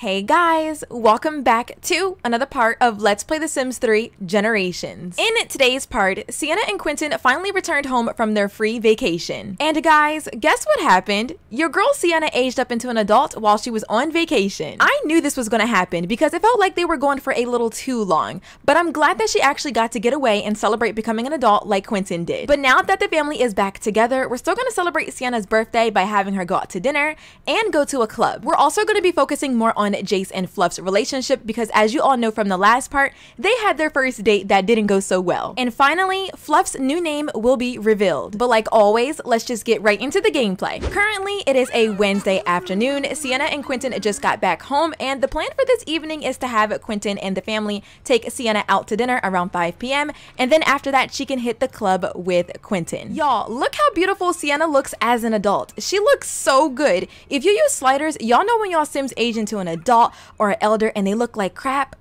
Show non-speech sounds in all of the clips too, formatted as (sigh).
Hey guys, welcome back to another part of Let's Play The Sims 3 Generations. In today's part, Sienna and Quintin finally returned home from their free vacation. And guys, guess what happened? Your girl Sienna aged up into an adult while she was on vacation. I knew this was gonna happen because it felt like they were going for a little too long, but I'm glad that she actually got to get away and celebrate becoming an adult like Quintin did. But now that the family is back together, we're still gonna celebrate Sienna's birthday by having her go out to dinner and go to a club. We're also gonna be focusing more on Jayce and Fluff's relationship because as you all know from the last part, they had their first date that didn't go so well. And finally, Fluff's new name will be revealed. But like always, let's just get right into the gameplay. Currently, it is a Wednesday afternoon. Sienna and Quintin just got back home and the plan for this evening is to have Quintin and the family take Sienna out to dinner around 5 p.m. And then after that, she can hit the club with Quintin. Y'all, look how beautiful Sienna looks as an adult. She looks so good. If you use sliders, y'all know when y'all Sims age into an adult or an elder and they look like crap,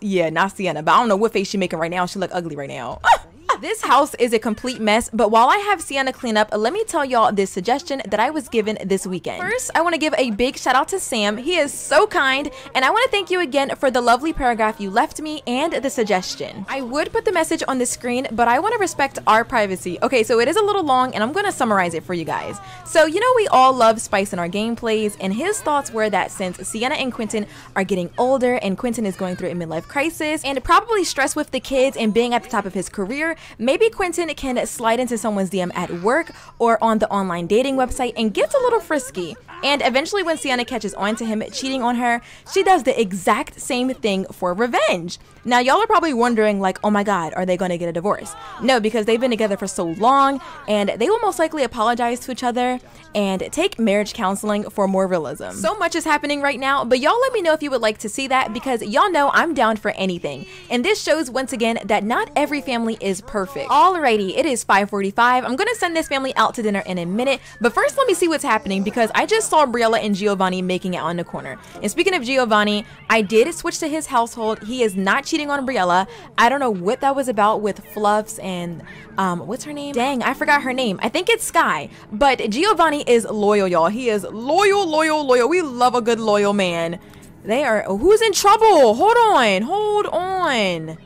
yeah, not Sienna. But I don't know what face she making right now. She look ugly right now. (laughs) This house is a complete mess, but while I have Sienna clean up, let me tell y'all this suggestion that I was given this weekend. First, I want to give a big shout out to Sam. He is so kind, and I want to thank you again for the lovely paragraph you left me and the suggestion. I would put the message on the screen, but I want to respect our privacy. Okay, so it is a little long, and I'm going to summarize it for you guys. So, you know, we all love spice in our gameplays, and his thoughts were that since Sienna and Quintin are getting older, and Quintin is going through a midlife crisis, and probably stressed with the kids and being at the top of his career, maybe Quintin can slide into someone's DM at work or on the online dating website and gets a little frisky. And eventually, when Sienna catches on to him cheating on her, she does the exact same thing for revenge. Now, y'all are probably wondering, like, oh my god, are they going to get a divorce? No, because they've been together for so long, and they will most likely apologize to each other and take marriage counseling for more realism. So much is happening right now, but y'all let me know if you would like to see that because y'all know I'm down for anything. And this shows once again that not every family is perfect. Alrighty, it is 5:45. I'm gonna send this family out to dinner in a minute, but first let me see what's happening because I just saw Briella and Giovanni making it on the corner. And speaking of Giovanni, I did switch to his household. He is not cheating on Briella. I don't know what that was about with Fluffs and um, what's her name? Dang, I forgot her name. I think it's Skye. But Giovanni is loyal, y'all. He is loyal, loyal, loyal. We love a good loyal man. They are. Who's in trouble? Hold on. Hold on.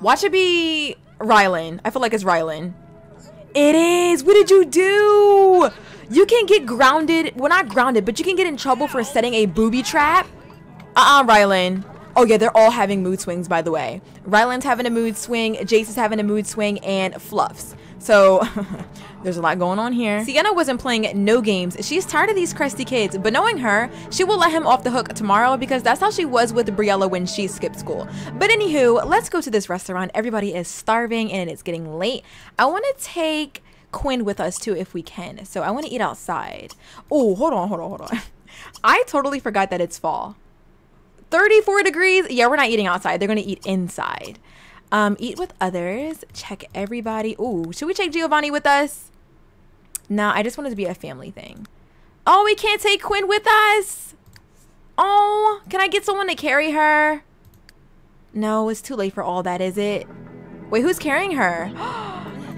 Watch it be Rylan. I feel like it's Rylan. It is. What did you do? You can get grounded. Well, not grounded, but you can get in trouble for setting a booby trap. Uh-uh, Rylan. Oh yeah, they're all having mood swings, by the way. Rylan's having a mood swing, Jayce is having a mood swing, and Fluffs. So (laughs) there's a lot going on here. Sienna wasn't playing no games. She's tired of these crusty kids, but knowing her, she will let him off the hook tomorrow because that's how she was with Briella when she skipped school. But anywho, let's go to this restaurant. Everybody is starving and it's getting late. I want to take Quinn with us too if we can. So I want to eat outside. Oh, hold on, hold on, hold on. (laughs) I totally forgot that it's fall. 34 degrees. Yeah, we're not eating outside. They're going to eat inside. Um, eat with others. Check everybody. Ooh, should we take Giovanni with us? Nah, I just wanted to be a family thing. Oh, we can't take Quinn with us. Oh, can I get someone to carry her? No, it's too late for all that, is it? Wait, who's carrying her? (gasps)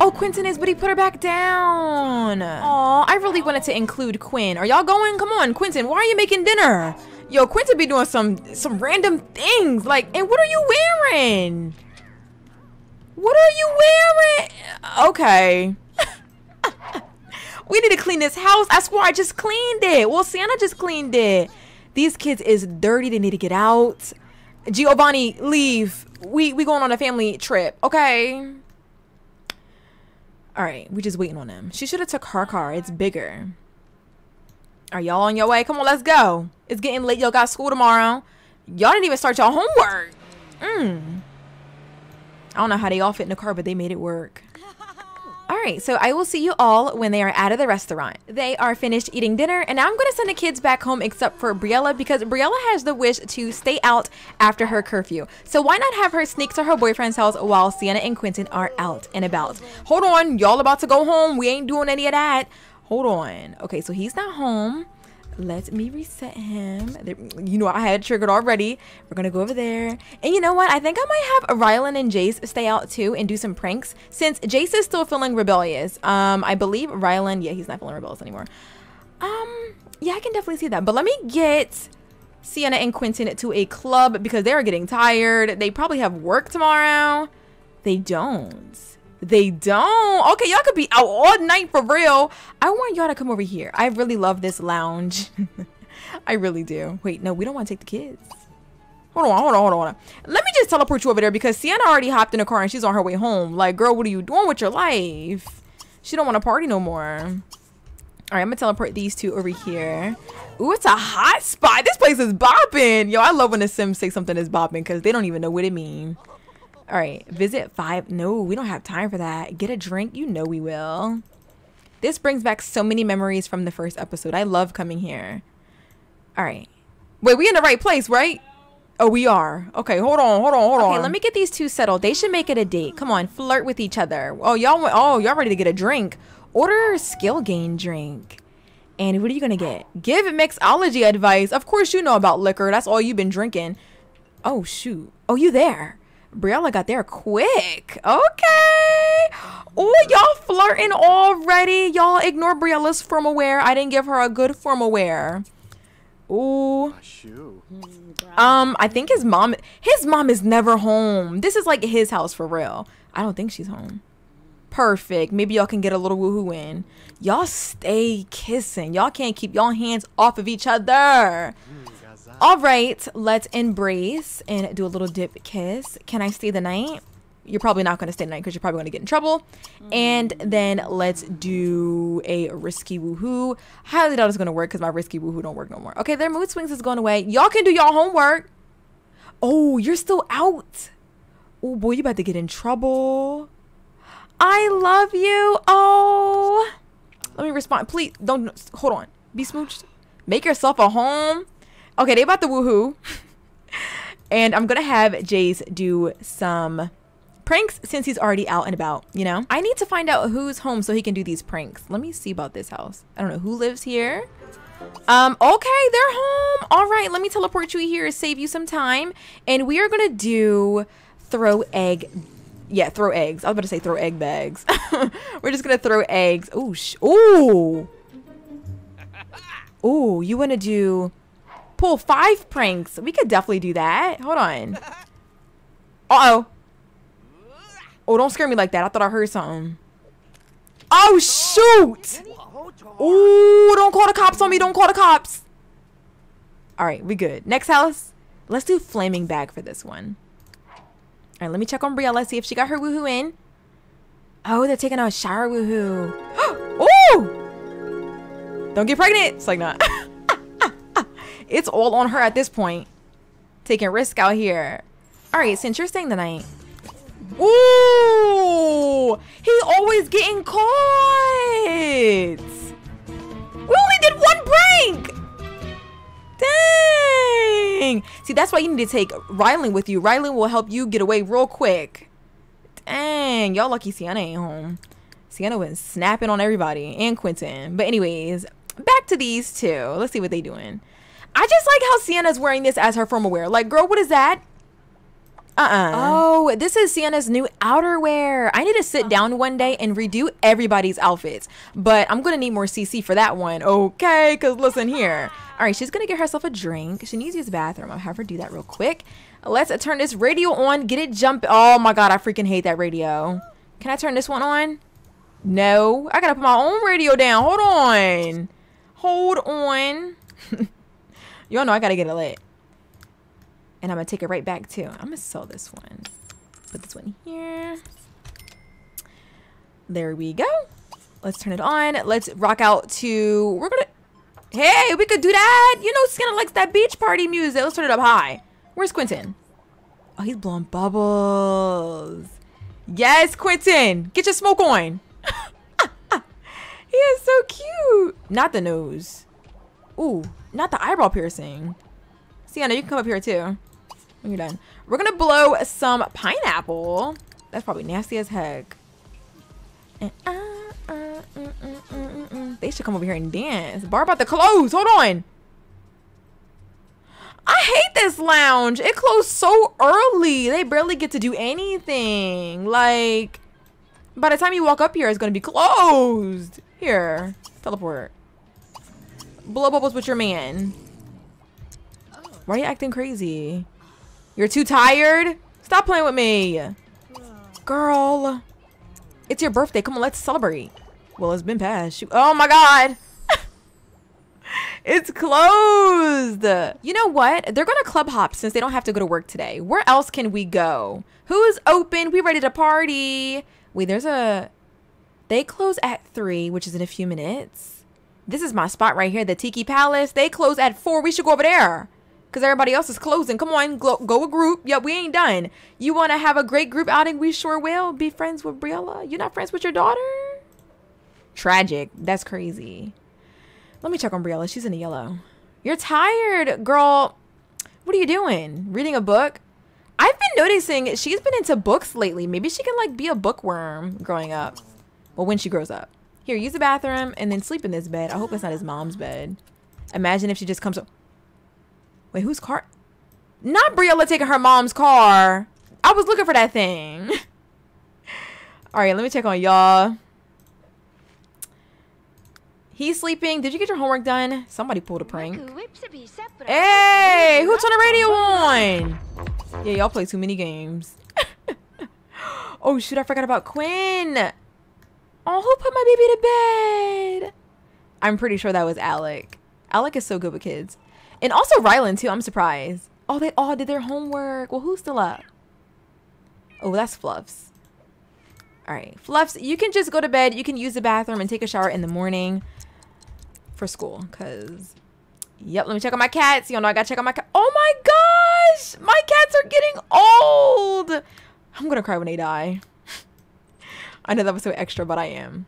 Oh, Quintin is, but he put her back down. Aw, I really wanted to include Quinn. Are y'all going? Come on, Quintin, why are you making dinner? Yo, Quinta be doing some some random things. Like, and what are you wearing? What are you wearing? Okay. (laughs) we need to clean this house. I swear I just cleaned it. Well, Sienna just cleaned it. These kids is dirty. They need to get out. Giovanni, leave. We we going on a family trip. Okay. All right, we just waiting on them. She should have took her car. It's bigger. Are y'all on your way? Come on, let's go. It's getting late. Y'all got school tomorrow. Y'all didn't even start your homework. Mm. I don't know how they all fit in the car, but they made it work. All right, so I will see you all when they are out of the restaurant. They are finished eating dinner, and now I'm going to send the kids back home except for Briella because Briella has the wish to stay out after her curfew. So why not have her sneak to her boyfriend's house while Sienna and Quintin are out and about? Hold on, y'all about to go home. We ain't doing any of that. Hold on. Okay, so he's not home. Let me reset him. You know, I had triggered already. We're to go over there. And you know what? I think I might have Rylan and Jayce stay out too and do some pranks since Jayce is still feeling rebellious. Um, I believe Rylan, yeah, he's not feeling rebellious anymore. Um, yeah, I can definitely see that. But let me get Sienna and Quintin to a club because they are getting tired. They probably have work tomorrow. They don't. They don't. Okay, y'all could be out all night for real. I want y'all to come over here. I really love this lounge. (laughs) I really do. Wait, no, we don't want to take the kids. Hold on, hold on, hold on. Let me just teleport you over there because Sienna already hopped in a car and she's on her way home. Like, girl, what are you doing with your life? She don't want to party no more. All right, I'm gonna teleport these two over here. Ooh, it's a hot spot. This place is bopping. Yo, I love when the Sims say something is bopping because they don't even know what it means. All right, visit five. No, we don't have time for that. Get a drink. You know we will. This brings back so many memories from the first episode. I love coming here. All right. Wait, we in the right place, right? Oh, we are. Okay, hold on, hold on, hold on. Okay, let me get these two settled. They should make it a date. Come on, flirt with each other. Oh, y'all oh, y'all ready to get a drink. Order a skill gain drink. And what are you going to get? Give mixology advice. Of course you know about liquor. That's all you've been drinking. Oh, shoot. Oh, you there. Briella got there quick. Okay. Oh, y'all flirting already. Y'all ignore Briella's formal wear. I didn't give her a good formal wear. Ooh. Um, I think his mom his mom is never home. This is like his house for real. I don't think she's home. Perfect. Maybe y'all can get a little woohoo in. Y'all stay kissing. Y'all can't keep y'all hands off of each other. All right, let's embrace and do a little dip kiss. Can I stay the night? You're probably not going to stay the night because you're probably going to get in trouble. And then let's do a risky woohoo. Highly doubt it's going to work because my risky woohoo don't work no more. Okay, their mood swings is going away. Y'all can do y'all homework. Oh, you're still out. Oh boy, you about to get in trouble. I love you. Oh, let me respond. Please don't hold on. Be smooched. Make yourself a home. Okay, they about the woohoo. and I'm to have Jayce do some pranks since he's already out and about, you know? I need to find out who's home so he can do these pranks. Let me see about this house. I don't know who lives here. Um, okay, they're home. All right, let me teleport you here, save you some time. And we are to do throw egg. Yeah, throw eggs. I was about to say throw egg bags. (laughs) We're just to throw eggs. Ooh, ooh. Ooh, you want to do pull five pranks. We could definitely do that. Hold on. Uh-oh. Oh, don't scare me like that. I thought I heard something. Oh, shoot. Oh, don't call the cops on me. Don't call the cops. All right, we good. Next house. Let's do flaming bag for this one. All right, let me check on Briella, see if she got her woohoo in. Oh, they're taking a shower woohoo. (gasps) oh! Don't get pregnant. It's like not. (laughs) It's all on her at this point. Taking risk out here. All right, since you're staying the night. Ooh, he always getting caught. We only did one prank. Dang. See, that's why you need to take Rylan with you. Rylan will help you get away real quick. Dang, y'all lucky Sienna ain't home. Sienna was snapping on everybody and Quintin. But anyways, back to these two. Let's see what they doing. I just like how Sienna's wearing this as her formal wear. Like, girl, what is that? Uh-uh. Oh, this is Sienna's new outerwear. I need to sit oh. down one day and redo everybody's outfits. But I'm going to need more CC for that one. Okay, because listen here. (laughs) All right, she's going to get herself a drink. She needs to use the bathroom. I'll have her do that real quick. Let's turn this radio on. Get it jump. Oh, my God. I freaking hate that radio. Can I turn this one on? No. I got to put my own radio down. Hold on. Hold on. (laughs) Y'all know I gotta get it lit. And I'm gonna take it right back too. I'm gonna sell this one. Put this one here. There we go. Let's turn it on. Let's rock out to, we're gonna, hey, we could do that. You know, Skinner likes that beach party music. Let's turn it up high. Where's Quintin? Oh, he's blowing bubbles. Yes, Quintin, get your smoke on. (laughs) he is so cute. Not the nose. Ooh, not the eyebrow piercing. Sienna, you can come up here too. When you're done. We're gonna blow some pineapple. That's probably nasty as heck. And, uh, uh, mm, mm, mm, they should come over here and dance. Bar about to close. Hold on. I hate this lounge. It closed so early. They barely get to do anything. Like, by the time you walk up here, it's going to be closed. Here, teleport blow bubbles with your man. Why are you acting crazy? You're too tired? Stop playing with me. Girl. It's your birthday. Come on, let's celebrate. Well, it's been past. Oh my god. (laughs) it's closed. You know what? They're going to club hop since they don't have to go to work today. Where else can we go? Who's open? We ready to party. Wait, there's a... They close at 3, which is in a few minutes. This is my spot right here, the Tiki Palace. They close at 4. We should go over there. Because everybody else is closing. Come on, go, go a group. Yep, we ain't done. You want to have a great group outing? We sure will. Be friends with Briella. You're not friends with your daughter? Tragic. That's crazy. Let me check on Briella. She's in the yellow. You're tired, girl. What are you doing? Reading a book? I've been noticing she's been into books lately. Maybe she can like be a bookworm growing up. Well, when she grows up. Here, use the bathroom and then sleep in this bed. I hope it's not his mom's bed. Imagine if she just comes up. Wait, whose car? Not Briella taking her mom's car. I was looking for that thing. (laughs) All right, let me check on y'all. He's sleeping. Did you get your homework done? Somebody pulled a prank. Hey, who turned the radio on? Yeah, y'all play too many games. (laughs) oh, shoot, I forgot about Quinn. Oh, who put my baby to bed? I'm pretty sure that was Alec. Alec is so good with kids. And also Rylan too. I'm surprised. Oh, they all did their homework. Well, who's still up? Oh, that's Fluffs. All right, Fluffs, you can just go to bed. You can use the bathroom and take a shower in the morning for school. Cause, yep. Let me check on my cats. Y'all know, I gotta check on my cat. Oh my gosh, my cats are getting old. I'm gonna cry when they die. I know that was so extra, but I am.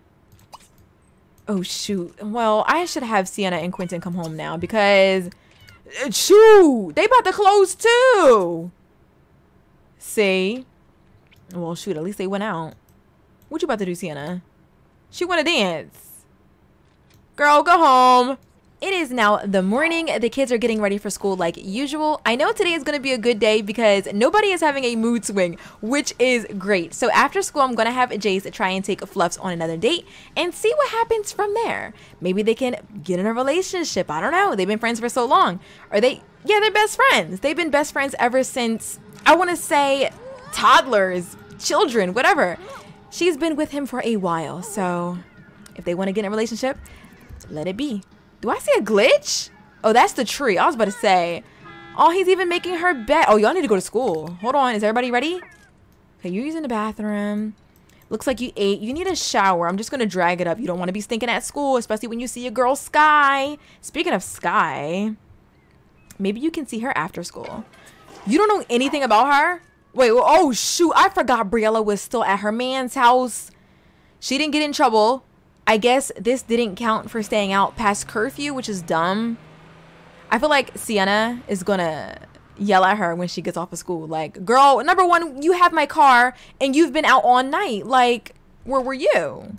Oh shoot. Well, I should have Sienna and Quintin come home now because Shoot, they about to close too. See? Well, shoot, at least they went out. What you about to do, Sienna? She want to dance. Girl, go home. It is now the morning. The kids are getting ready for school like usual. I know today is going to be a good day because nobody is having a mood swing, which is great. So after school, I'm going to have Jayce try and take Fluffs on another date and see what happens from there. Maybe they can get in a relationship. I don't know. They've been friends for so long. Are they? Yeah, they're best friends. They've been best friends ever since, I want to say, toddlers, children, whatever. She's been with him for a while. So if they want to get in a relationship, let it be. Do I see a glitch? Oh, that's the tree. I was about to say. Oh, he's even making her bed. Oh, y'all need to go to school. Hold on. Is everybody ready? Okay, you're using the bathroom. Looks like you ate. You need a shower. I'm just going to drag it up. You don't want to be stinking at school, especially when you see a girl, Skye. Speaking of Skye, maybe you can see her after school. You don't know anything about her? Wait, oh, shoot. I forgot Briella was still at her man's house. She didn't get in trouble. I guess this didn't count for staying out past curfew, which is dumb. I feel like Sienna is gonna yell at her when she gets off of school. Like, girl, number one, you have my car and you've been out all night. Like, where were you?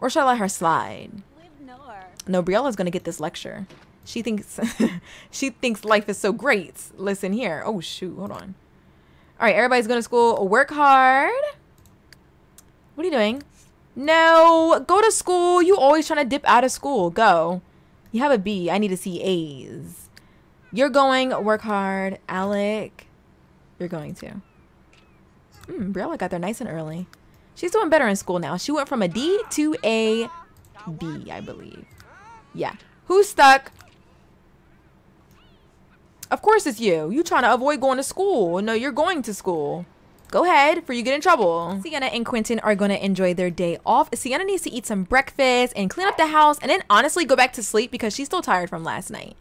Or should I let her slide? No, Briella's gonna get this lecture. She thinks (laughs) she thinks life is so great. Listen here. Oh shoot, hold on. All right, everybody's going to school. Work hard. What are you doing? No, go to school. You always trying to dip out of school. Go. You have a B. I need to see A's. You're going. Work hard. Alec, you're going to. Hmm, Briella got there nice and early. She's doing better in school now. She went from a D to a B, I believe. Yeah. Who's stuck? Of course it's you. You trying to avoid going to school. No, you're going to school. Go ahead for you get in trouble. Sienna and Quintin are going to enjoy their day off. Sienna needs to eat some breakfast and clean up the house and then honestly go back to sleep because she's still tired from last night.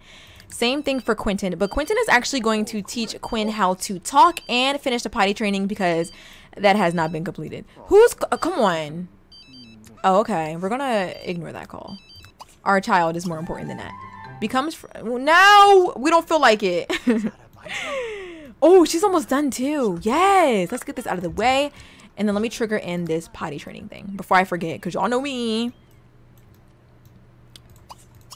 Same thing for Quintin, but Quintin is actually going to teach Quinn how to talk and finish the potty training because that has not been completed. Who's, uh, come on. Oh, okay. We're to ignore that call. Our child is more important than that. Becomes, no, we don't feel like it. (laughs) Oh, she's almost done too. Yes. Let's get this out of the way. And then let me trigger in this potty training thing before I forget because y'all know me.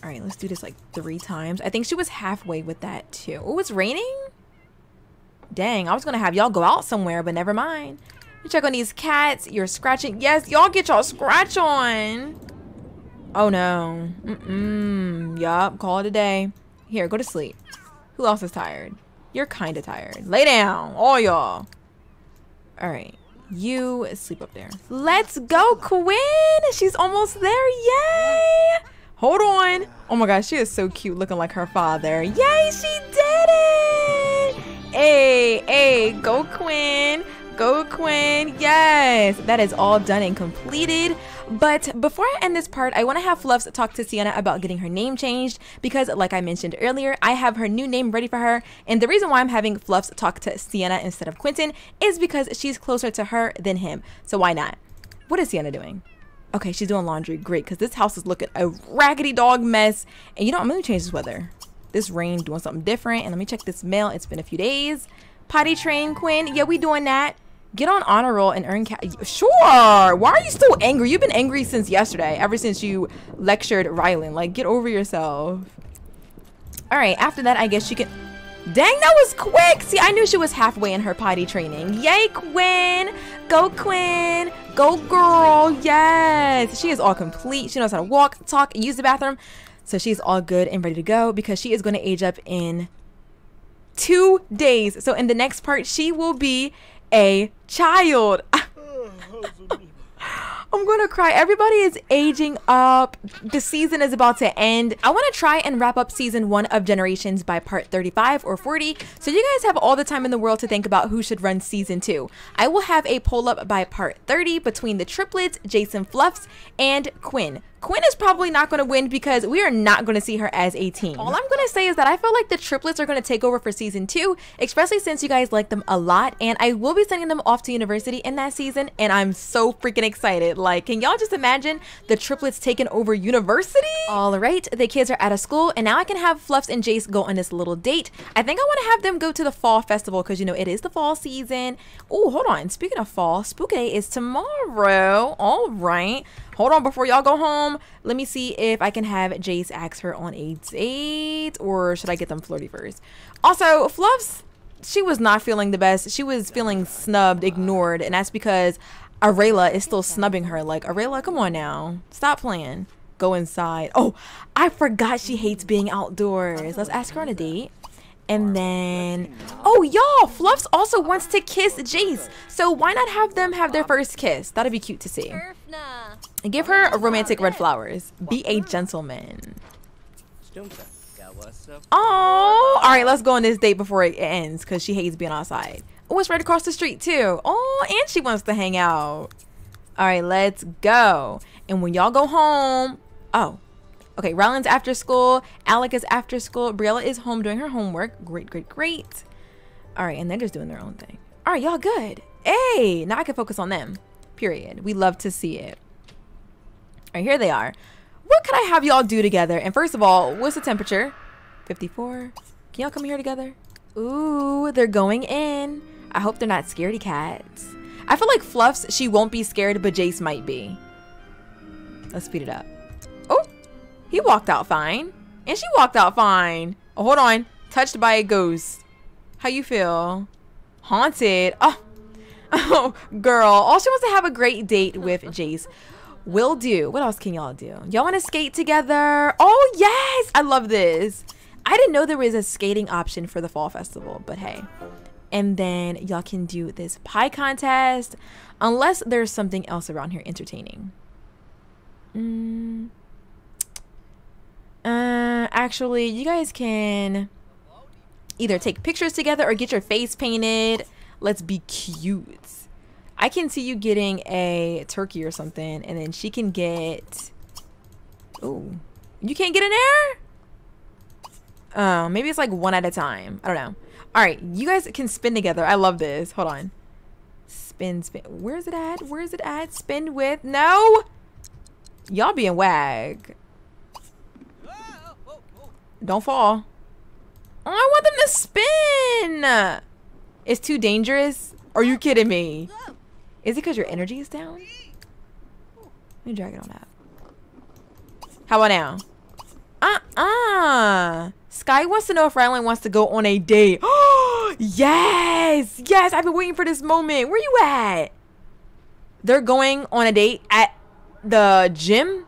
All right, let's do this like three times. I think she was halfway with that too. Oh, it's raining? Dang, I was going to have y'all go out somewhere, but never mind. You check on these cats. You're scratching. Yes, y'all get y'all scratch on. Oh, no. Mm-mm. Yup, call it a day. Here, go to sleep. Who else is tired? You're kind of tired. Lay down, all y'all. All right. You sleep up there. Let's go, Quinn. She's almost there. Yay. Hold on. Oh my gosh, she is so cute looking like her father. Yay, she did it. Hey, hey, go Quinn. Go Quinn. Yes, that is all done and completed. But before I end this part, I want to have Fluffs talk to Sienna about getting her name changed because, like I mentioned earlier, I have her new name ready for her. And the reason why I'm having Fluffs talk to Sienna instead of Quintin is because she's closer to her than him. So why not? What is Sienna doing? Okay, she's doing laundry. Great, because this house is looking a raggedy dog mess. And you know, I'm going to change this weather. This rain doing something different. And let me check this mail. It's been a few days. Potty train, Quinn. Yeah, we doing that. Get on honor roll and earn cash. Sure. Why are you still angry? You've been angry since yesterday, ever since you lectured Rylan. Like, get over yourself. All right, after that, I guess she can... Dang, that was quick. See, I knew she was halfway in her potty training. Yay, Quinn. Go, Quinn. Go, girl. Yes. She is all complete. She knows how to walk, talk, use the bathroom. So she's all good and ready to go because she is going to age up in two days. So in the next part, she will be a child. (laughs) I'm gonna cry. Everybody is aging up. The season is about to end. I want to try and wrap up season one of Generations by part 35 or 40. So you guys have all the time in the world to think about who should run season two. I will have a poll up by part 30 between the triplets, Jason Fluffs, and Quinn. Quinn is probably not going to win because we are not going to see her as a team. All I'm going to say is that I feel like the triplets are going to take over for season two, especially since you guys like them a lot. And I will be sending them off to university in that season. And I'm so freaking excited. Like, can y'all just imagine the triplets taking over university? All right, the kids are out of school. And now I can have Fluffs and Jayce go on this little date. I think I want to have them go to the fall festival because, you know, it is the fall season. Oh, hold on. Speaking of fall, Spook Day is tomorrow. All right. Hold on, before y'all go home, let me see if I can have Jayce ask her on a date, or should I get them flirty first? Also, Fluffs, she was not feeling the best. She was feeling snubbed, ignored, and that's because Arela is still snubbing her. Like, Arela, come on now. Stop playing. Go inside. Oh, I forgot she hates being outdoors. Let's ask her on a date. And then, oh, y'all, Fluffs also wants to kiss Jayce. So why not have them have their first kiss? That'd be cute to see. Give her romantic red flowers. Be a gentleman. Oh, all right, let's go on this date before it ends because she hates being outside. Oh, it's right across the street too. Oh, and she wants to hang out. All right, let's go. And when y'all go home, oh, Okay, Rylan's after school. Alec is after school. Briella is home doing her homework. Great, great, great. All right, and they're just doing their own thing. All right, y'all good. Hey, now I can focus on them. Period. We love to see it. All right, here they are. What could I have y'all do together? And first of all, what's the temperature? 54. Can y'all come here together? Ooh, they're going in. I hope they're not scaredy cats. I feel like Fluffs, she won't be scared, but Jayce might be. Let's speed it up. Oh, he walked out fine. And she walked out fine. Oh, hold on. Touched by a ghost. How you feel? Haunted. Oh. Oh, (laughs) girl. All she wants to have a great date with (laughs) Jayce. Will do. What else can y'all do? Y'all want to skate together? Oh, yes. I love this. I didn't know there was a skating option for the fall festival, but hey. And then y'all can do this pie contest unless there's something else around here entertaining. Mm. Uh, actually, you guys can either take pictures together or get your face painted. Let's be cute. I can see you getting a turkey or something, and then she can get... Oh, you can't get an air? Oh, maybe it's like one at a time. I don't know. All right, you guys can spin together. I love this. Hold on. Spin, spin. Where's it at? Where's it at? Spin with... No! Y'all being wag. Don't fall. Oh, I want them to spin. It's too dangerous. Are you kidding me? Is it because your energy is down? Let me drag it on out. How about now? Uh-uh. Skye wants to know if Rylan wants to go on a date. Oh, (gasps) yes! Yes! I've been waiting for this moment. Where you at? They're going on a date at the gym?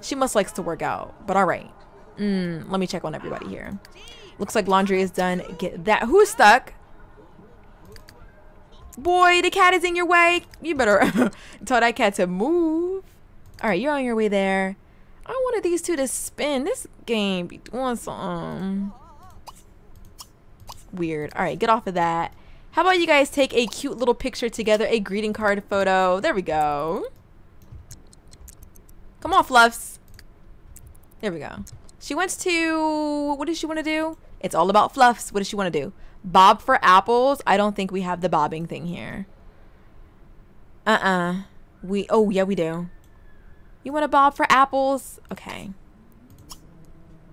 She must likes to work out. But all right. Mm, let me check on everybody here. Looks like laundry is done. Get that. Who's stuck? Boy, the cat is in your way. You better (laughs) tell that cat to move. All right, you're on your way there. I wanted these two to spin. This game be doing something weird. All right, get off of that. How about you guys take a cute little picture together, a greeting card photo. There we go. Come on, Fluffs. There we go. She wants to, what does she want to do? It's all about Fluffs. What does she want to do? Bob for apples? I don't think we have the bobbing thing here. Uh-uh. We, oh, yeah, we do. You want to bob for apples? Okay.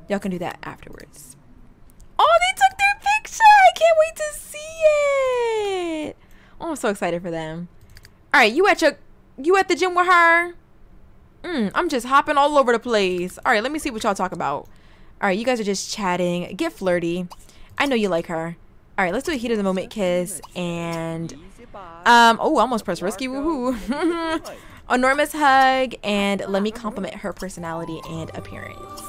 Y'all can do that afterwards. Oh, they took their picture. I can't wait to see it. Oh, I'm so excited for them. All right, you at your, you at the gym with her? Mm, I'm just hopping all over the place. All right, let me see what y'all talk about. All right, you guys are just chatting. Get flirty. I know you like her. All right, let's do a heat of the moment kiss and um oh, I almost pressed risky woohoo. (laughs) Enormous hug and let me compliment her personality and appearance.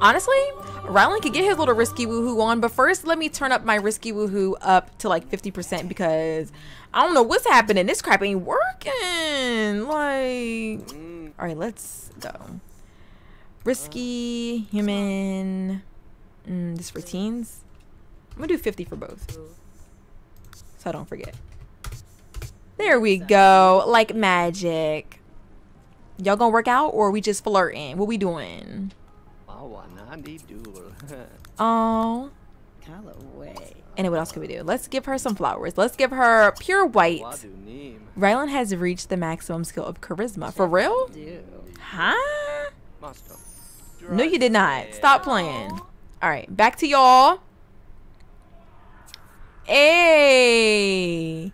Honestly, Rylan could get his little risky woohoo on, but first let me turn up my risky woohoo up to like 50% because I don't know what's happening. This crap ain't working. Like, all right, let's go. Risky, human, mm, this for teens. I'm gonna do 50 for both. So I don't forget. There we go. Like magic. Y'all gonna work out or we just flirting? What we doing? (laughs) Oh. And what else can we do? Let's give her some flowers. Let's give her pure white. Rylan has reached the maximum skill of charisma. For real? Huh? No, you did not. Stop playing. All right, back to y'all. Hey.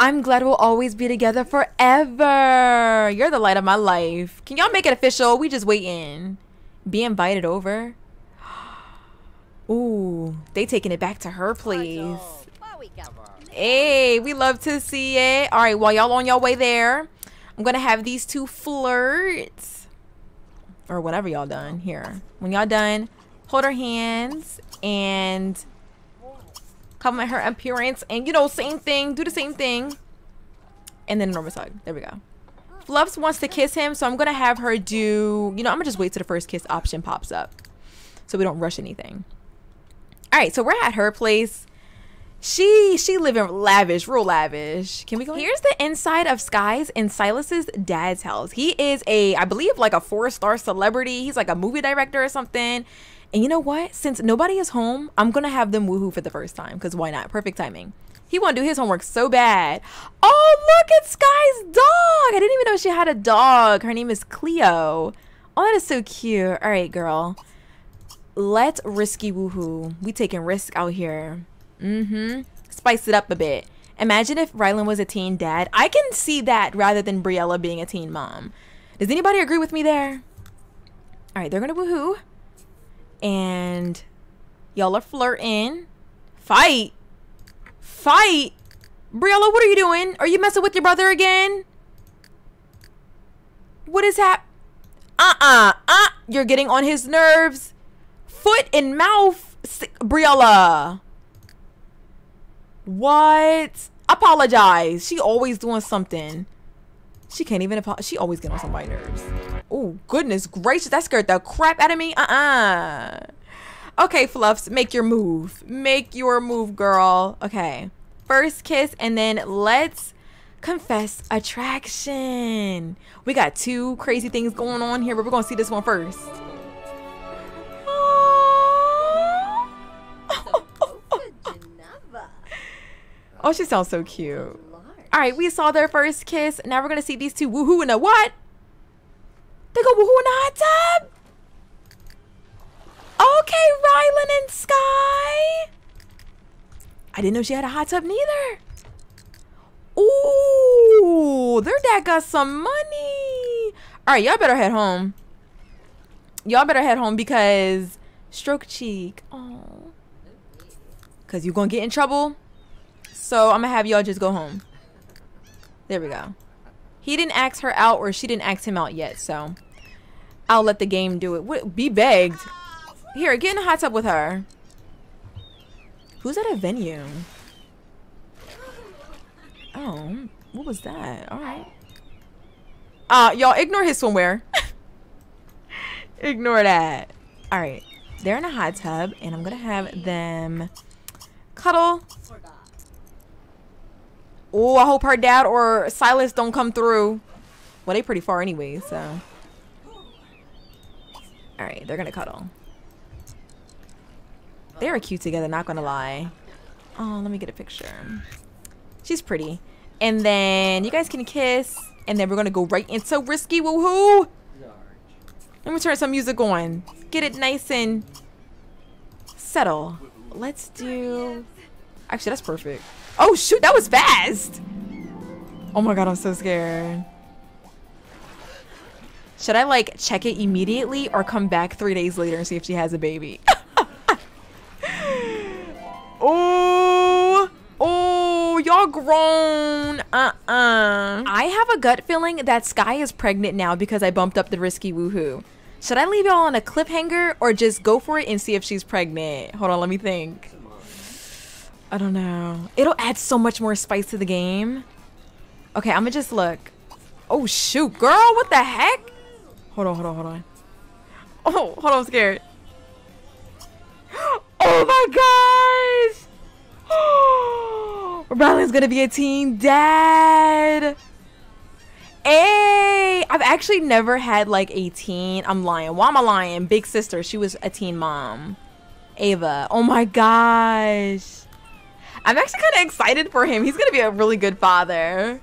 I'm glad we'll always be together forever. You're the light of my life. Can y'all make it official? We just waiting. Be invited over. Ooh, they taking it back to her place. Hey, we love to see it. All right, while y'all on your way there, I'm going to have these two flirts. Or whatever y'all done here. When y'all done, hold her hands and compliment her appearance. And, you know, same thing. Do the same thing. And then enormous hug. There we go. Fluffs wants to kiss him, so I'm to have her do... You know, I'm to just wait till the first kiss option pops up. So we don't rush anything. All right, so we're at her place. She she living lavish, real lavish. Can we go? Here's the inside of Skye's and Silas's dad's house. He is a, I believe, like a four star celebrity. He's like a movie director or something. And you know what? Since nobody is home, I'm gonna have them woohoo for the first time. Cause why not? Perfect timing. He want to do his homework so bad. Oh, look at Skye's dog. I didn't even know she had a dog. Her name is Cleo. Oh, that is so cute. All right, girl. Let's risky woohoo. We taking risk out here. Mm-hmm. Spice it up a bit. Imagine if Rylan was a teen dad. I can see that rather than Briella being a teen mom. Does anybody agree with me there? All right, they're gonna woohoo. And y'all are flirting. Fight. Fight. Briella, what are you doing? Are you messing with your brother again? What is hap? Uh-uh. Uh, you're getting on his nerves. Foot and mouth. Briella. What? Apologize. She always doing something. She can't even apologize. She always get on somebody's nerves. Oh, goodness gracious. That scared the crap out of me. Uh-uh. Okay, Fluffs, make your move. Make your move, girl. Okay. First kiss, and then let's confess attraction. We got two crazy things going on here, but we're going to see this one first. (laughs) Oh, she sounds so cute. All right, we saw their first kiss. Now we're going to see these two woohoo in a what? They go woohoo in a hot tub? Okay, Rylan and Skye. I didn't know she had a hot tub neither. Ooh, their dad got some money. All right, y'all better head home. Y'all better head home because stroke cheek. Oh. Because you're going to get in trouble so I'm gonna have y'all just go home. There we go. He didn't ask her out or she didn't ask him out yet, so I'll let the game do it. Be begged. Here, get in a hot tub with her. Who's at a venue? Oh, what was that? All right. Uh, y'all ignore his swimwear. (laughs) ignore that. All right. They're in a hot tub, and I'm going to have them cuddle. Oh, I hope her dad or Silas don't come through. Well, they pretty far anyway, so. All right, they're to cuddle. They are cute together, not to lie. Oh, let me get a picture. She's pretty. And then you guys can kiss. And then we're to go right into Risky Woohoo. Let me turn some music on. Get it nice and settle. Let's do... Actually, that's perfect. Oh, shoot. That was fast. Oh, my God. I'm so scared. Should I, like, check it immediately or come back three days later and see if she has a baby? (laughs) oh, oh, y'all grown. Uh-uh. I have a gut feeling that Skye is pregnant now because I bumped up the risky woohoo. Should I leave y'all on a cliffhanger or just go for it and see if she's pregnant? Hold on, let me think. I don't know. It'll add so much more spice to the game. Okay, I'm gonna just look. Oh shoot, girl, what the heck? Hold on, hold on, hold on. (laughs) Oh, hold on, I'm scared. (gasps) Oh my gosh! (gasps) Rylan's gonna be a teen dad. Hey, I've actually never had like a teen. I'm lying. Why am I lying? Big sister, she was a teen mom. Ava. Oh my gosh. I'm actually kind of excited for him. He's gonna be a really good father.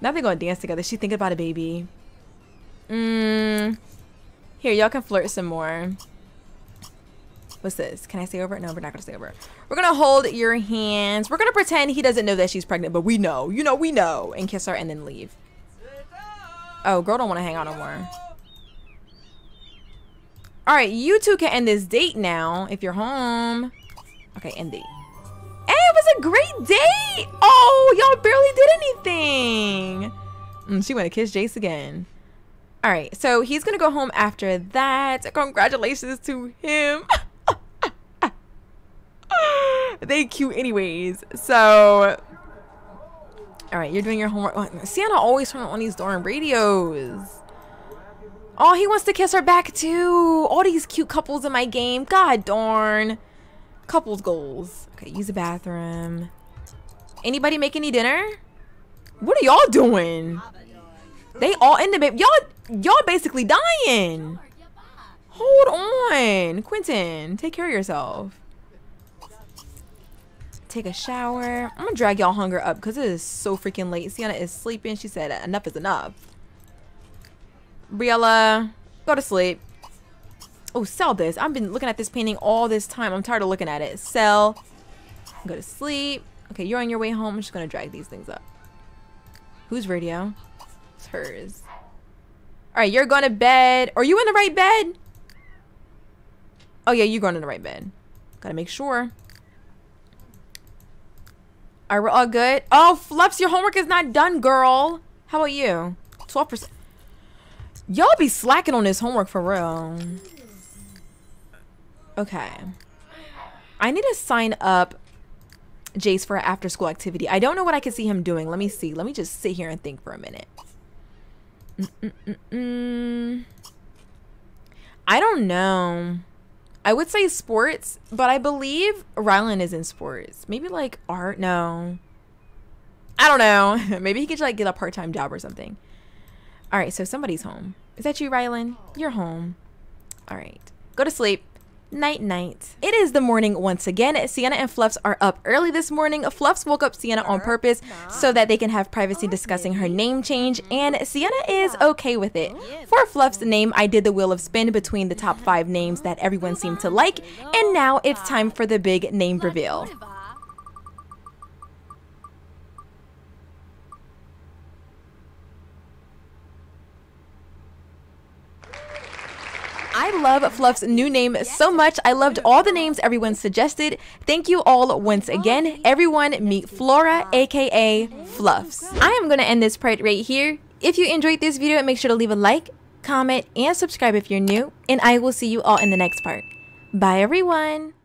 Now they're gonna dance together. She thinking about a baby. Mmm. Here, y'all can flirt some more. What's this? Can I stay over? No, we're not gonna stay over. We're gonna hold your hands. We're gonna pretend he doesn't know that she's pregnant, but we know. You know, we know. And kiss her and then leave. Oh, girl don't want to hang out no more. All right, you two can end this date now if you're home. Okay, end date. A great date. Oh, y'all barely did anything. Mm, she want to kiss Jayce again. All right, so he's to go home after that. Congratulations to him. (laughs) they cute anyways. So, all right, you're doing your homework. Sienna always turn on these darn radios. Oh, he wants to kiss her back too. All these cute couples in my game. God darn. Couples goals. Okay, use the bathroom. Anybody make any dinner? What are y'all doing? They all in the bed. Y'all, y'all basically dying. Hold on, Quintin. Take care of yourself. Take a shower. I'm gonna drag y'all hunger up because it is so freaking late. Sienna is sleeping. She said enough is enough. Briella, go to sleep. Oh, sell this. I've been looking at this painting all this time. I'm tired of looking at it. Sell. Go to sleep. Okay, you're on your way home. I'm just gonna drag these things up. Whose radio? It's hers. All right, you're going to bed. Are you in the right bed? Oh, yeah, you're going in the right bed. Gotta make sure. All right, we're all good. Oh, Fluffs, your homework is not done, girl. How about you? 12%. Y'all be slacking on this homework for real. Okay. I need to sign up Jayce for an after school activity. I don't know what I can see him doing. Let me see. Let me just sit here and think for a minute. Mm -mm -mm I don't know. I would say sports, but I believe Rylan is in sports. Maybe like art. No. I don't know. (laughs) Maybe he could like get a part-time job or something. All right, so somebody's home. Is that you, Rylan? You're home. All right. Go to sleep. Night night. It is the morning once again. Sienna and Fluffs are up early this morning. Fluffs woke up Sienna on purpose so that they can have privacy oh, discussing her name change, mm-hmm. and Sienna is okay with it. For Fluffs' name, I did the wheel of spin between the top five names that everyone seemed to like, and now it's time for the big name reveal. I love Fluff's new name so much. I loved all the names everyone suggested. Thank you all once again. Everyone meet Flora, aka Fluffs. I am going to end this part right here. If you enjoyed this video, make sure to leave a like, comment, and subscribe if you're new. And I will see you all in the next part. Bye everyone!